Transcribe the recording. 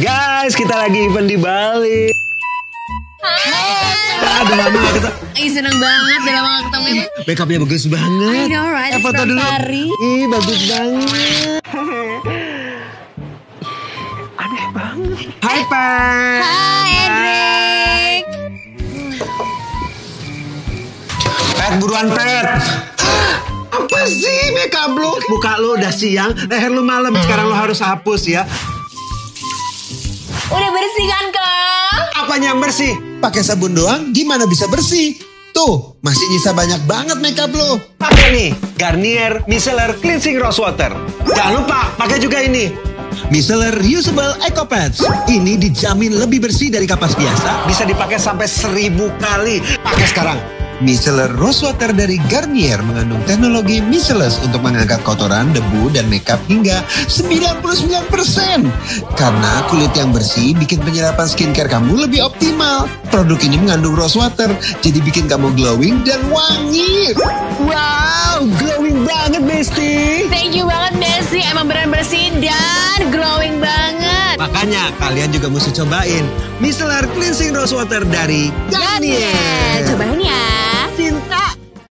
Guys, kita lagi event di Bali. Aduh, mama kita Ih seneng banget udah lama gak ketemu make upnya bagus banget. I know, right? Eh, foto dulu. Paris. Ih, bagus banget. Aneh banget. Hai, Pak. Hai Edric Pet, buruan, Pet. Apa sih make up lu? Muka lu udah siang, leher lu malam. Sekarang lu harus hapus ya. Udah bersih kan kak? Apanya yang bersih? Pakai sabun doang gimana bisa bersih? Tuh, masih nyisa banyak banget makeup lo. Pakai nih, Garnier Micellar Cleansing Rose Water. Jangan lupa, pakai juga ini. Micellar Reusable Eco Pads. Ini dijamin lebih bersih dari kapas biasa. Bisa dipakai sampai seribu kali. Pakai sekarang. Micellar Rose Water dari Garnier mengandung teknologi Micellus untuk mengangkat kotoran, debu, dan makeup hingga 99%. Karena kulit yang bersih bikin penyerapan skincare kamu lebih optimal. Produk ini mengandung rose water, jadi bikin kamu glowing dan wangi. Wow, glowing banget, Besti. Thank you banget Desi Emang beneran bersih dan glowing banget Makanya kalian juga mesti cobain Micellar Cleansing Rose Water dari Garnier. Garnier Cobain